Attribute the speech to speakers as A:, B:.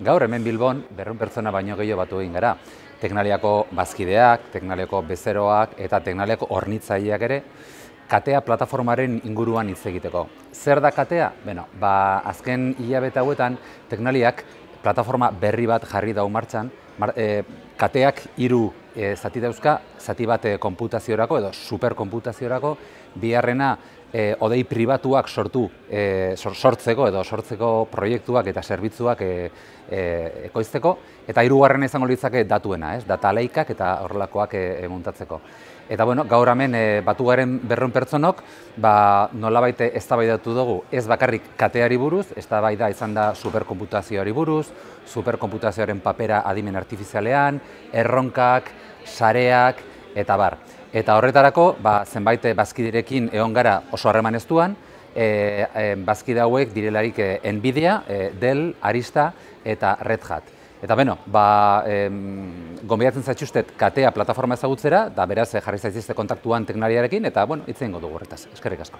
A: gaur hemen Bilbon berrun pertsona baino gehiago batu egin gara. Teknaliako bazkideak, teknaliako bezeroak eta teknaliako hornitzaileak ere, katea plataformaren inguruan hitz egiteko. Zer da katea? Beno, ba, azken hilabete hauetan teknaliak plataforma berri bat jarri dau martxan, mar, e, kateak hiru e, zati dauzka, zati bat e, konputaziorako edo superkonputaziorako, biharrena e, odei pribatuak sortu e, sortzeko edo sortzeko proiektuak eta zerbitzuak e, e, ekoizteko, eta hirugarren izango litzake datuena, ez? data eta horrelakoak e, e, montatzeko. Eta bueno, gaur hemen e, batu garen berron pertsonok, ba, nolabait eztabaidatu dugu ez bakarrik kateari buruz, eztabaida izan da superkonputazioari buruz, superkonputazioaren papera adimen artifizialean, erronkak, sareak, eta bar. Eta horretarako, ba, zenbait eh, bazkiderekin egon gara oso harreman ez duan, e, eh, e, eh, bazkide hauek direlarik e, Nvidia, e, Dell, Arista eta Red Hat. Eta beno, ba, em, gombidatzen zaitxustet katea plataforma ezagutzera, da beraz jarri zaitezte kontaktuan teknariarekin, eta bueno, itzen dugu horretaz, eskerrik asko.